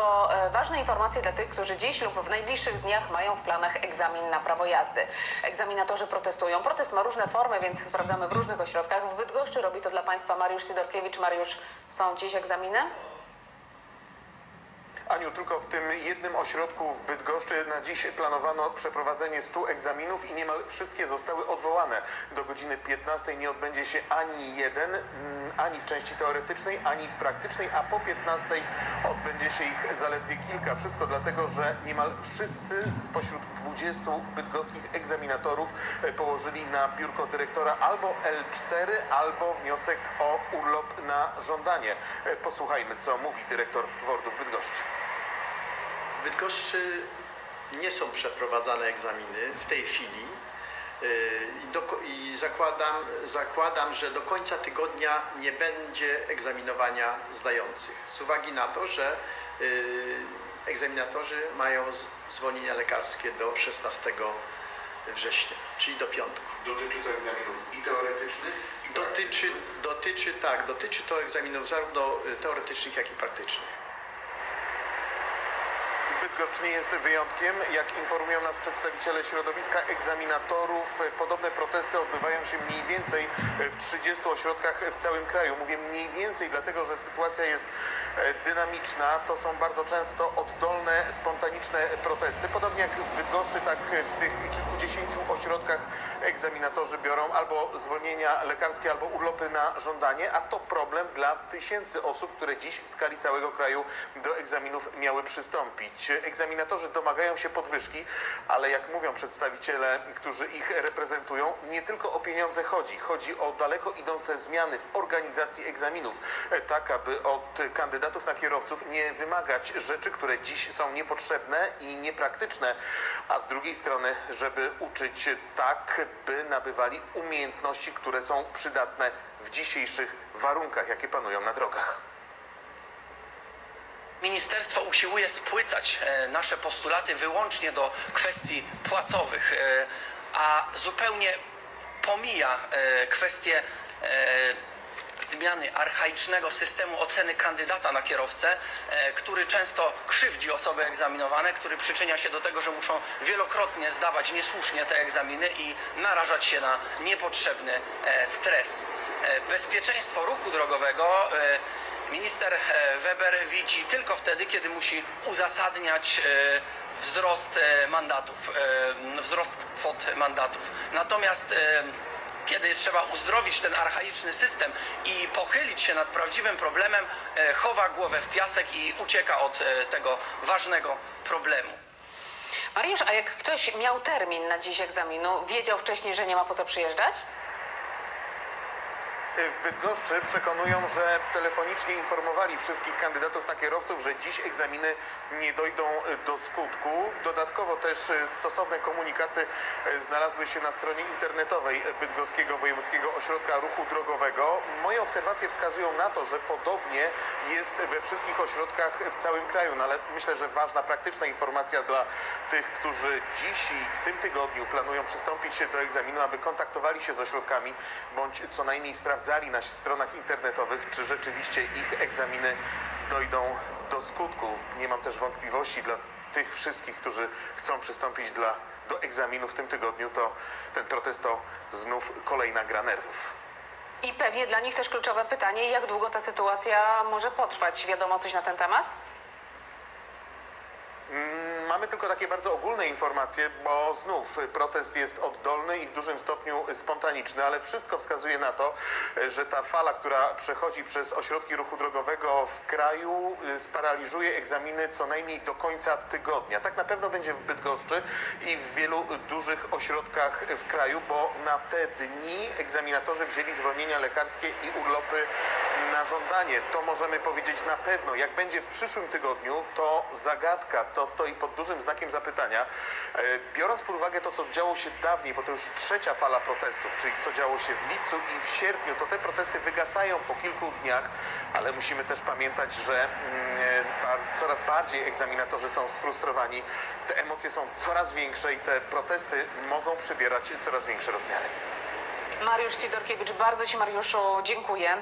To e, ważne informacje dla tych, którzy dziś lub w najbliższych dniach mają w planach egzamin na prawo jazdy. Egzaminatorzy protestują. Protest ma różne formy, więc sprawdzamy w różnych ośrodkach. W Bydgoszczy robi to dla Państwa Mariusz Sidorkiewicz. Mariusz, są dziś egzaminy? Aniu, tylko w tym jednym ośrodku w Bydgoszczy na dziś planowano przeprowadzenie 100 egzaminów i niemal wszystkie zostały odwołane. Do godziny 15 nie odbędzie się ani jeden, ani w części teoretycznej, ani w praktycznej, a po 15 odbędzie się ich zaledwie kilka. Wszystko dlatego, że niemal wszyscy spośród 20 bydgoskich egzaminatorów e, położyli na biurko dyrektora albo L4, albo wniosek o urlop na żądanie. E, Posłuchajmy, co mówi dyrektor WORD-u w Bydgoszczy. W Bydgoszczy nie są przeprowadzane egzaminy w tej chwili do, i zakładam, zakładam, że do końca tygodnia nie będzie egzaminowania zdających. Z uwagi na to, że yy, egzaminatorzy mają zwolnienia lekarskie do 16 września, czyli do piątku. Dotyczy to egzaminów i teoretycznych, i Dotyczy, dotyczy tak, dotyczy to egzaminów zarówno y, teoretycznych, jak i praktycznych. Bydgoszcz nie jest wyjątkiem. Jak informują nas przedstawiciele środowiska egzaminatorów, podobne protesty odbywają się mniej więcej w 30 ośrodkach w całym kraju. Mówię mniej więcej, dlatego że sytuacja jest e, dynamiczna. To są bardzo często oddolne, spontaniczne protesty. Podobnie jak w Bydgoszczy, tak w tych kilkudziesięciu ośrodkach egzaminatorzy biorą albo zwolnienia lekarskie, albo urlopy na żądanie, a to problem dla tysięcy osób, które dziś w skali całego kraju do egzaminów miały przystąpić. Egzaminatorzy domagają się podwyżki, ale jak mówią przedstawiciele, którzy ich reprezentują, nie tylko o pieniądze chodzi. Chodzi o daleko idące zmiany w organizacji egzaminów, e, tak aby od kandydatów na kierowców nie wymagać rzeczy, które dziś są niepotrzebne i niepraktyczne, a z drugiej strony, żeby uczyć tak, by nabywali umiejętności, które są przydatne w dzisiejszych warunkach, jakie panują na drogach. Ministerstwo usiłuje spłycać e, nasze postulaty wyłącznie do kwestii płacowych, e, a zupełnie pomija e, kwestię e, zmiany archaicznego systemu oceny kandydata na kierowcę, który często krzywdzi osoby egzaminowane, który przyczynia się do tego, że muszą wielokrotnie zdawać niesłusznie te egzaminy i narażać się na niepotrzebny stres. Bezpieczeństwo ruchu drogowego Minister e, Weber widzi tylko wtedy, kiedy musi uzasadniać e, wzrost e, mandatów, wzrost kwot mandatów. Natomiast kiedy trzeba uzdrowić ten archaiczny system i pochylić się nad prawdziwym problemem, chowa głowę w piasek i ucieka od tego ważnego problemu. Mariusz, a jak ktoś miał termin na dziś egzaminu, wiedział wcześniej, że nie ma po co przyjeżdżać? W Bydgoszczy przekonują, że telefonicznie informowali wszystkich kandydatów na kierowców, że dziś egzaminy nie dojdą do skutku. Dodatkowo też stosowne komunikaty znalazły się na stronie internetowej Bydgoskiego Wojewódzkiego Ośrodka Ruchu Drogowego. Moje obserwacje wskazują na to, że podobnie jest we wszystkich ośrodkach w całym kraju, no ale myślę, że ważna praktyczna informacja dla tych, którzy dziś i w tym tygodniu planują przystąpić do egzaminu, aby kontaktowali się z ośrodkami, bądź co najmniej sprawdzali na stronach internetowych, czy rzeczywiście ich egzaminy dojdą do skutku. Nie mam też wątpliwości dla tych wszystkich, którzy chcą przystąpić dla, do egzaminu w tym tygodniu, to ten protest to znów kolejna gra nerwów. I pewnie dla nich też kluczowe pytanie, jak długo ta sytuacja może potrwać? Wiadomo coś na ten temat? Mamy tylko takie bardzo ogólne informacje, bo znów protest jest oddolny i w dużym stopniu spontaniczny, ale wszystko wskazuje na to, że ta fala, która przechodzi przez ośrodki ruchu drogowego w kraju, sparaliżuje egzaminy co najmniej do końca tygodnia. Tak na pewno będzie w Bydgoszczy i w wielu dużych ośrodkach w kraju, bo na te dni egzaminatorzy wzięli zwolnienia lekarskie i urlopy na żądanie. To możemy powiedzieć na pewno. Jak będzie w przyszłym tygodniu, to zagadka, to stoi pod dużym znakiem zapytania. E, Biorąc pod uwagę to, co działo się dawniej, bo to już trzecia fala protestów, czyli co działo się w lipcu i w sierpniu, to te protesty wygasają po kilku dniach, ale musimy też pamiętać, że mm, coraz bardziej egzaminatorzy są sfrustrowani, te emocje są coraz większe i te protesty mogą przybierać coraz większe rozmiary. Mariusz Sidorkiewicz, bardzo Ci Mariuszu dziękuję.